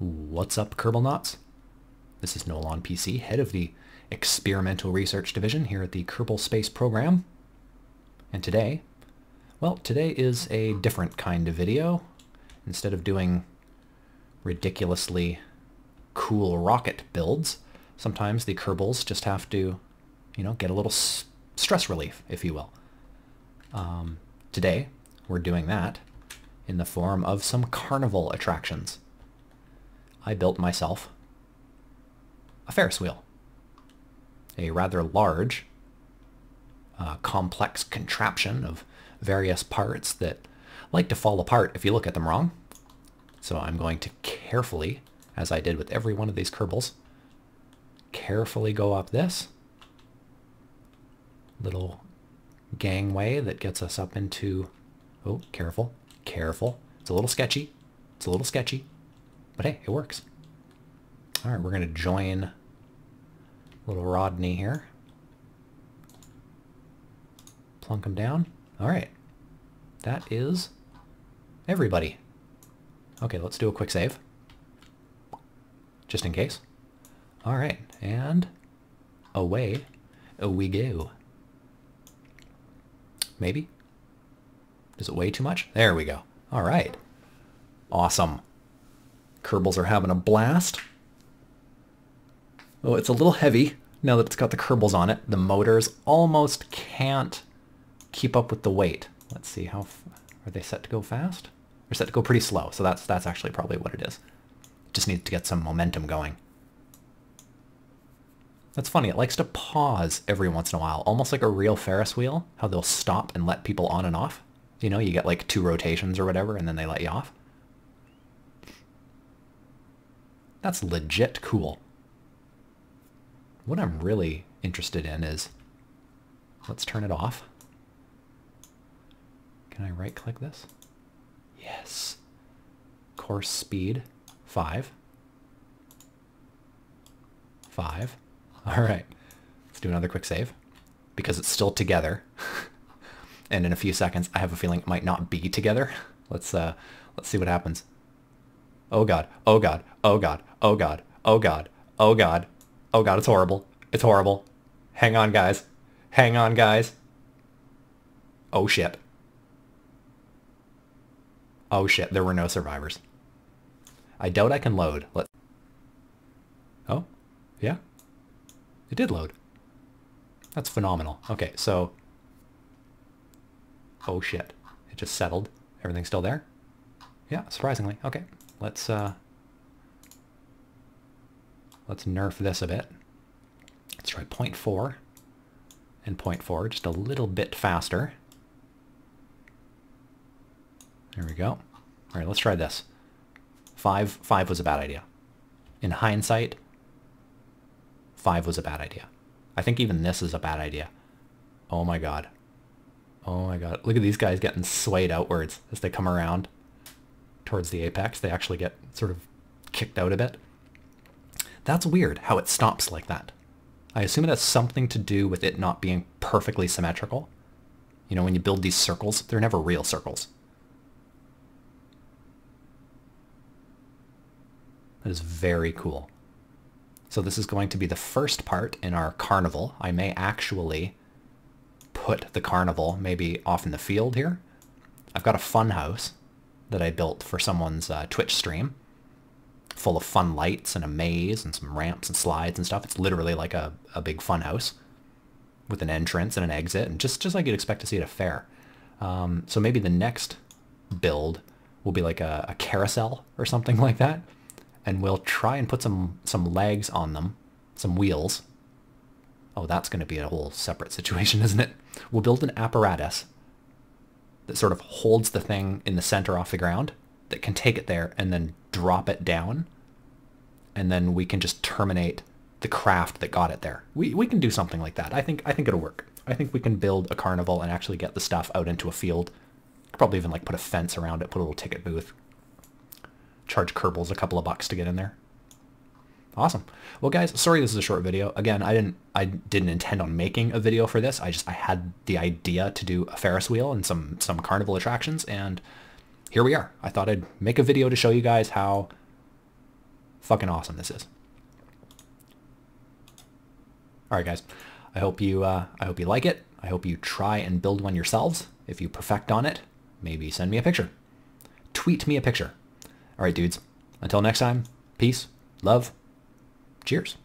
What's up, Kerbal This is Noel on PC, head of the Experimental Research Division here at the Kerbal Space Program. And today, well, today is a different kind of video. Instead of doing ridiculously cool rocket builds, sometimes the Kerbals just have to, you know, get a little stress relief, if you will. Um, today, we're doing that in the form of some carnival attractions. I built myself a Ferris wheel. A rather large, uh, complex contraption of various parts that like to fall apart if you look at them wrong. So I'm going to carefully, as I did with every one of these Kerbals, carefully go up this little gangway that gets us up into, oh, careful, careful. It's a little sketchy. It's a little sketchy. But hey, it works. All right, we're going to join little Rodney here. Plunk him down. All right. That is everybody. Okay, let's do a quick save. Just in case. All right, and away we go. Maybe? Is it way too much? There we go. All right. Awesome. Kerbals are having a blast. Oh, it's a little heavy now that it's got the Kerbals on it. The motors almost can't keep up with the weight. Let's see, how are they set to go fast? They're set to go pretty slow, so that's that's actually probably what it is. Just needs to get some momentum going. That's funny, it likes to pause every once in a while, almost like a real Ferris wheel, how they'll stop and let people on and off. You know, you get like two rotations or whatever, and then they let you off. That's legit cool. What I'm really interested in is, let's turn it off. Can I right click this? Yes. Coarse speed, five. Five. All right, let's do another quick save because it's still together. and in a few seconds, I have a feeling it might not be together. Let's, uh, let's see what happens. Oh God, oh God, oh God, oh God, oh God, oh God, oh God, it's horrible. It's horrible. Hang on, guys. Hang on, guys. Oh shit. Oh shit, there were no survivors. I doubt I can load. Let Oh, yeah. It did load. That's phenomenal. Okay, so... Oh shit. It just settled. Everything's still there? Yeah, surprisingly. Okay, let's uh, let's nerf this a bit. Let's try 0.4 and 0.4, just a little bit faster. There we go. All right, let's try this. Five, five was a bad idea. In hindsight, five was a bad idea. I think even this is a bad idea. Oh my god. Oh my god. Look at these guys getting swayed outwards as they come around towards the apex, they actually get sort of kicked out a bit. That's weird how it stops like that. I assume it has something to do with it not being perfectly symmetrical. You know, when you build these circles, they're never real circles. That is very cool. So this is going to be the first part in our carnival. I may actually put the carnival maybe off in the field here. I've got a fun house that I built for someone's uh, Twitch stream, full of fun lights and a maze and some ramps and slides and stuff. It's literally like a, a big fun house with an entrance and an exit, and just, just like you'd expect to see at a fair. Um, so maybe the next build will be like a, a carousel or something like that, and we'll try and put some, some legs on them, some wheels. Oh, that's going to be a whole separate situation, isn't it? We'll build an apparatus that sort of holds the thing in the center off the ground that can take it there and then drop it down. And then we can just terminate the craft that got it there. We, we can do something like that. I think I think it'll work. I think we can build a carnival and actually get the stuff out into a field. Probably even like put a fence around it, put a little ticket booth. Charge Kerbals a couple of bucks to get in there. Awesome. Well, guys, sorry this is a short video. Again, I didn't I didn't intend on making a video for this. I just I had the idea to do a Ferris wheel and some some carnival attractions, and here we are. I thought I'd make a video to show you guys how fucking awesome this is. All right, guys. I hope you uh, I hope you like it. I hope you try and build one yourselves. If you perfect on it, maybe send me a picture. Tweet me a picture. All right, dudes. Until next time, peace, love, Cheers.